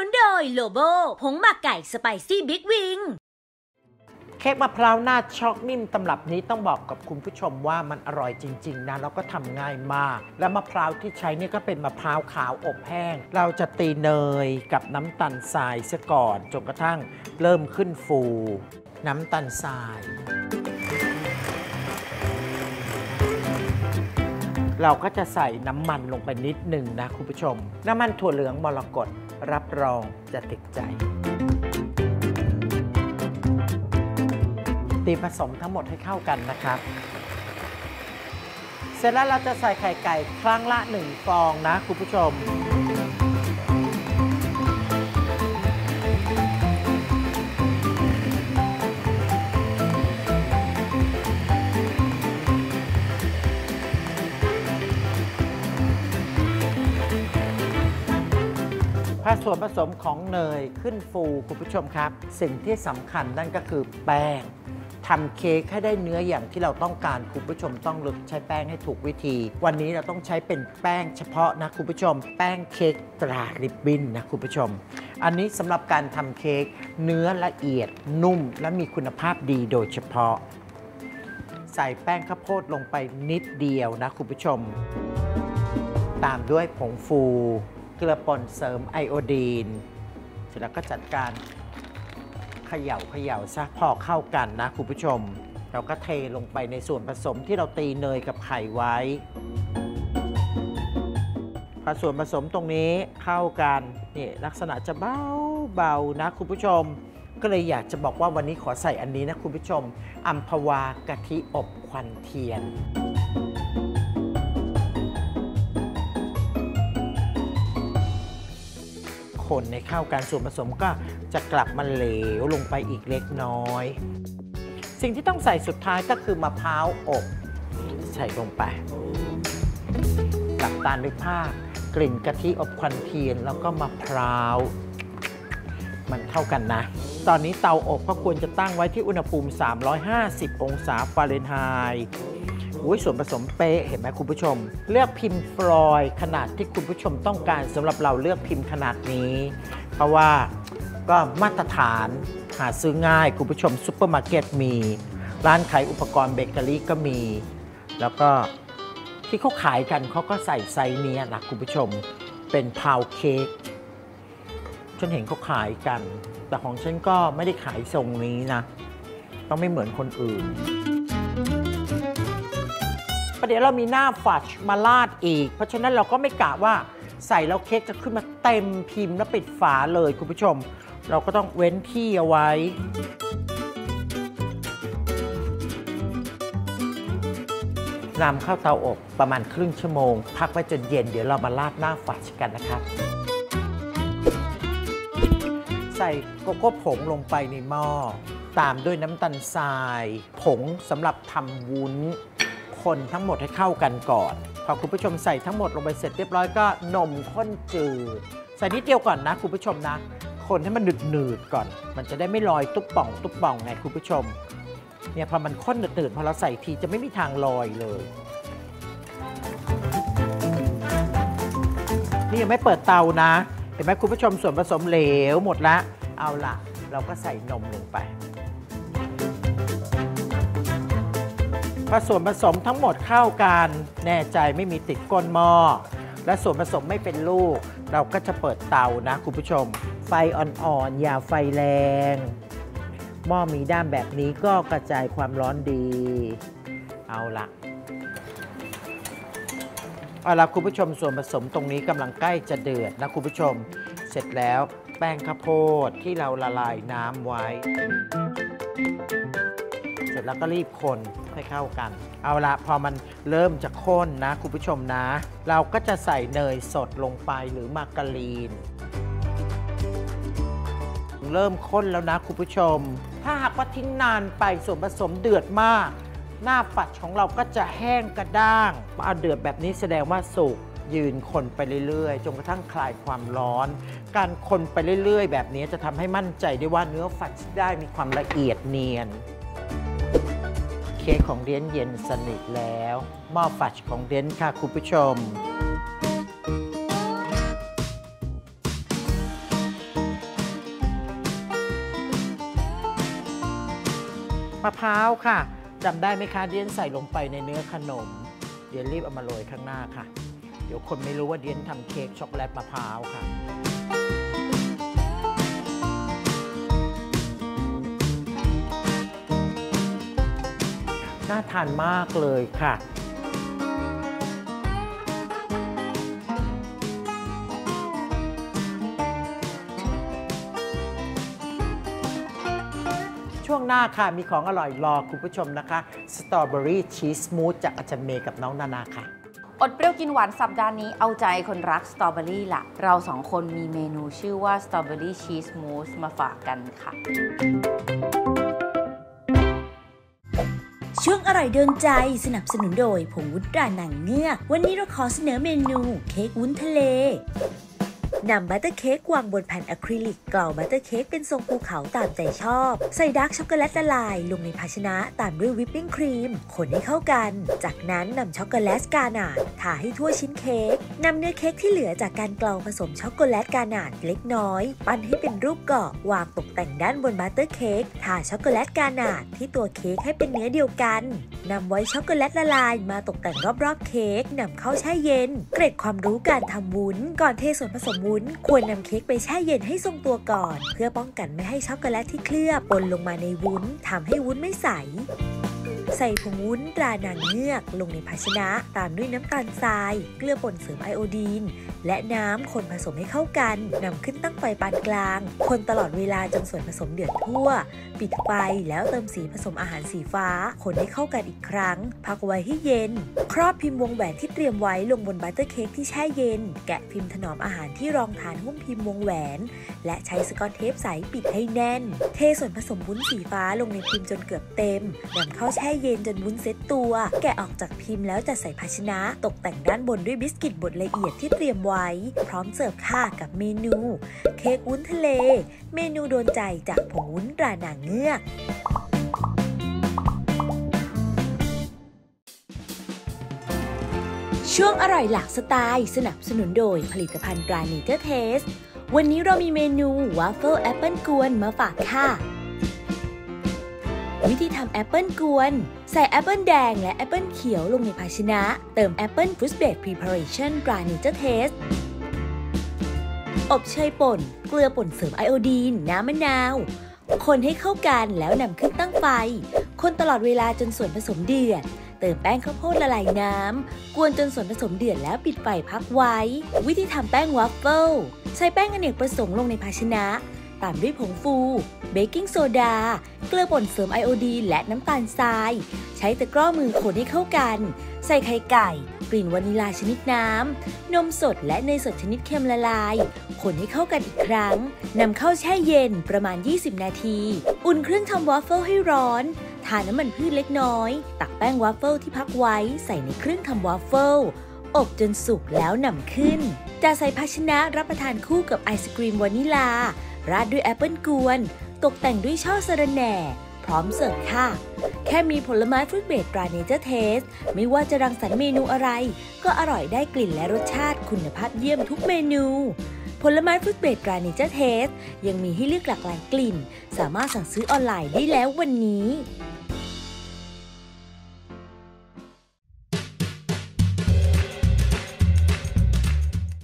นุนโดยโลโบผงหมักไก่สไปซี่บิ๊กวิง เค้กมะพร้าวหน้าช็อกนิ่มตำรับนี้ต้องบอกกับคุณผู้ชมว่ามันอร่อยจริง ๆ นะ แล้วก็ทำง่ายมาก และมะพร้าวที่ใช้เนี่ยก็เป็นมะพร้าวขาวอบแห้ง เราจะตีเนยกับน้ำตาลทรายเสียก่อนจนกระทั่งเริ่มขึ้นฟู น้ำตาลทรายเราก็จะใส่น้ำมันลงไปนิดหนึ่งนะคุณผู้ชม น้ำมันถั่วเหลืองมรกต รับรองจะติดใจ ตีผสมทั้งหมดให้เข้ากันนะครับ เสร็จแล้วเราจะใส่ไข่ไก่ครั้งละหนึ่งฟองนะคุณผู้ชม ผสมผสมของเนยขึ้นฟูคุณผู้ชมครับ สิ่งที่สำคัญนั่นก็คือแป้งทำเค้กให้ได้เนื้ออย่างที่เราต้องการคุณผู้ชมต้องเลือกใช้แป้งให้ถูกวิธี วันนี้เราต้องใช้เป็นแป้งเฉพาะนะคุณผู้ชม แป้งเค้กตราริบบิ้นนะคุณผู้ชม อันนี้สำหรับการทำเค้กเนื้อละเอียดนุ่ม และมีคุณภาพดีโดยเฉพาะ ใส่แป้งข้าวโพดลงไปนิดเดียวนะคุณผู้ชม ตามด้วยผงฟู เกลือป่นเสริมไอโอดีน เสร็จแล้วก็จัดการเขย่าเขย่าซะพอเข้ากันนะคุณผู้ชม เราก็เทลงไปในส่วนผสมที่เราตีเนยกับไข่ไว้ พอส่วนผสมตรงนี้เข้ากันนี่ลักษณะจะเบาเบานะคุณผู้ชม ก็เลยอยากจะบอกว่าวันนี้ขอใส่อันนี้นะคุณผู้ชมอัมพวากะทิอบควันเทียน คนในเข้ากันส่วนผสมก็จะกลับมาเหลวลงไปอีกเล็กน้อย สิ่งที่ต้องใส่สุดท้ายก็คือมะพร้าวอบ ใส่ลงไปกลับตาลด้วยผ้ากลิ่นกะทิอบควันเทียนแล้วก็มะพร้าว มันเข้ากันนะ ตอนนี้เตาอบก็ควรจะตั้งไว้ที่อุณหภูมิ 350 องศาฟาเรนไฮต์ อุ้ยส่วนผสมเป๊ะเห็นไหมคุณผู้ชม เลือกพิมพ์ฟอยล์ขนาดที่คุณผู้ชมต้องการสำหรับเราเลือกพิมพ์ขนาดนี้ เพราะว่าก็มาตรฐานหาซื้อง่าย คุณผู้ชมซุปเปอร์มาร์เก็ตมี ร้านขายอุปกรณ์เบเกอรี่ก็มี แล้วก็ที่เขาขายกันเขาก็ใส่ไซส์เนี้นะคุณผู้ชมเป็น pound cake ฉันเห็นเขาขายกัน แต่ของฉันก็ไม่ได้ขายทรงนี้นะ ต้องไม่เหมือนคนอื่น ประเดี๋ยวเรามีหน้าฟัดมาลาดอีก เพราะฉะนั้นเราก็ไม่กะว่าใส่แล้วเค้กจะขึ้นมาเต็มพิมพ์แล้วปิดฝาเลยคุณผู้ชม เราก็ต้องเว้นที่เอาไว้ นำเข้าเตาอบประมาณครึ่งชั่วโมง พักไว้จนเย็นเดี๋ยวเรามาราดหน้าฟัดกันนะครับใส่โกโก้ผงลงไปในหม้อ ตามด้วยน้ำตาลทราย ผงสำหรับทำวุ้น คนทั้งหมดให้เข้ากันก่อน พอคุณผู้ชมใส่ทั้งหมดลงไปเสร็จเรียบร้อยก็นมข้นจืดใส่นิดเดียวก่อนนะคุณผู้ชมนะ คนให้มันหนืดๆก่อน มันจะได้ไม่ลอยตุ๊บป่องตุ๊บป่องไงคุณผู้ชมเนี่ยพอมันข้นหนืดๆพอเราใส่ทีจะไม่มีทางลอยเลยนี่ยังไม่เปิดเตานะ เห็นไหมคุณผู้ชมส่วนผสมเหลวหมดละ เอาละเราก็ใส่นมลงไป พอส่วนผสมทั้งหมดเข้ากันแน่ใจไม่มีติดก้นหม้อและส่วนผสมไม่เป็นลูก เราก็จะเปิดเตานะคุณผู้ชม ไฟอ่อนๆอย่าไฟแรง หม้อมีด้ามแบบนี้ก็กระจายความร้อนดี เอาละเอาละคุณผู้ชมส่วนผสมตรงนี้กำลังใกล้จะเดือดนะคุณผู้ชม เสร็จแล้วแป้งข้าวโพดที่เราละลายน้ำไว้ ร็จแล้วก็รีบคนให้เข้ากัน เอาละพอมันเริ่มจะข้นนะคุณผู้ชมนะ เราก็จะใส่เนยสดลงไปหรือมาการีน เริ่มข้นแล้วนะคุณผู้ชม ถ้าหากว่าทิ้งนานไปส่วนผสมเดือดมาก หน้าฝัดของเราก็จะแห้งกระด้างเอาเดือดแบบนี้แสดงว่าสุกยืนคนไปเรื่อยๆ จนกระทั่งคลายความร้อน การคนไปเรื่อยๆ แบบนี้จะทำให้มั่นใจได้ว่าเนื้อฝัดได้มีความละเอียดเนียน เค้กของเรียนเย็นสนิทแล้วหม้อฟัดของเรียนค่ะคุณผู้ชม มะพร้าวค่ะจำได้ไหมคะเดียนใส่ลงไปในเนื้อขนม เดี๋ยวรีบเอามาโรยข้างหน้าค่ะ เดี๋ยวคนไม่รู้ว่าเดียนทำเค้กช็อกโกแลตมะพร้าวค่ะ น่าทานมากเลยค่ะช่วงหน้าค่ะ มีของอร่อยรอคุณผู้ชมนะคะ strawberry cheese mousse จากอาจารย์เมย์กับน้องนานาค่ะ อดเปรี้ยวกินหวานสัปดาห์นี้เอาใจคนรักสตรอเบอรี่ละเราสองคนมีเมนูชื่อว่า strawberry cheese mousse มาฝากกันค่ะ ช่วงอร่อยโดนใจสนับสนุนโดยผงวุ้นตรานางเงือก วันนี้เราขอเสนอเมนู เค้กวุ้นทะเล นำ butter cake วางบนแผ่นอะคริลิกเกลา butter cake เป็นทรงภูเขาตามใจชอบ ใส่ dark chocolate ละลายลงในภาชนะตามด้วย whipping cream คนให้เข้ากัน จากนั้นนำ chocolate ganache ทาให้ทั่วชิ้นเค้กนำเนื้อเค้กที่เหลือจากการเกลาผสม chocolate ganache เล็กน้อย ปั้นให้เป็นรูปเกาะวางตกแต่งด้านบน butter cake ทา chocolate ganache ที่ตัวเค้กให้เป็นเนื้อเดียวกันนำ white chocolate ละลายมาตกแต่งรอบๆเค้กนำเข้าแช่เย็น เกร็ดความรู้การทำวุ้นก่อนเทส่วนผสมวุ้นควรนำเค้กไปแช่เย็นให้ทรงตัวก่อน เพื่อป้องกันไม่ให้ช็อกโกแลตที่เคลือบปนลงมาในวุ้นทำให้วุ้นไม่ใส ใส่ผงวุ้นตรานางเงือกลงในภาชนะตามด้วยน้ำตาลทราย เกลือป่นเสริมไอโอดีน และน้ำคนผสมให้เข้ากันนำขึ้นตั้งไฟปานกลาง คนตลอดเวลาจนส่วนผสมเดือดทั่ว ปิดไฟแล้วเติมสีผสมอาหารสีฟ้า คนให้เข้ากันอีกครั้ง พักไว้ให้เย็น ครอบพิมพ์วงแหวนที่เตรียมไว้ลงบนบัตเตอร์เค้กที่แช่เย็น แกะพิมพ์ถนอมอาหารที่รองฐานหุ้มพิมพ์วงแหวน และใช้สกอตเทปใสปิดให้แน่น เทส่วนผสมวุ้นสีฟ้าลงในพิมพ์จนเกือบเต็มนำเข้าแช่เย็นจนวุ้นเซ็ตตัว แกะออกจากพิมพ์แล้วจัดใส่ภาชนะ ตกแต่งด้านบนด้วยบิสกิตบดละเอียดที่เตรียมไว้ พร้อมเสิร์ฟค่ะกับเมนู เค้กวุ้นทะเล เมนูโดนใจจากผงวุ้นตรานางเงือกช่วงอร่อยหลากสไตล์ สนับสนุนโดยผลิตภัณฑ์ตราเนเจอร์เทส วันนี้เรามีเมนูวาฟเฟิลแอปเปิลกวนมาฝากค่ะ วิธีทำแอปเปิลกวน ใส่แอปเปิลแดงและแอปเปิลเขียวลงในภาชนะ เติม apple fruit base preparation ตราเนเจอร์เทส อบเชยป่น เกลือป่นเสริมไอโอดีน น้ำมะนาว คนให้เข้ากันแล้วนำขึ้นตั้งไฟ คนตลอดเวลาจนส่วนผสมเดือด เติมแป้งข้าวโพดละลายน้ำ กวนจนส่วนผสมเดือดแล้วปิดไฟพักไว้ วิธีทำแป้งวัฟเฟิล ใส่แป้งอเนกประสงค์ลงในภาชนะ ตามด้วยผงฟู baking soda เกลือป่นเสริมไอโอดีนและน้ำตาลทราย ใช้ตะกร้อมือคนให้เข้ากัน ใส่ไข่ไก่ กลิ่นวานิลาชนิดน้ำ นมสดและเนยสดชนิดเค็มละลาย คนให้เข้ากันอีกครั้ง นำเข้าแช่เย็นประมาณ 20 นาที อุ่นเครื่องทำวอฟเฟิลให้ร้อน ทาน้ำมันพืชเล็กน้อย ตักแป้งวอฟเฟิลที่พักไว้ใส่ในเครื่องทำวอฟเฟิลอบจนสุกแล้วนำขึ้นจัดใส่ภาชนะรับประทานคู่กับไอศกรีมวานิลา ราดด้วยแอปเปิลกวน ตกแต่งด้วยช่อสะระแหน่ พร้อมเสิร์ฟค่ะ แค่มีผลไม้ fruit base ตราเนเจอร์เทส ไม่ว่าจะรังสรรค์เมนูอะไร ก็อร่อยได้กลิ่นและรสชาติคุณภาพเยี่ยมทุกเมนู ผลไม้ fruit base ตราเนเจอร์เทส ยังมีให้เลือกหลากหลายกลิ่น สามารถสั่งซื้อออนไลน์ได้แล้ววันนี้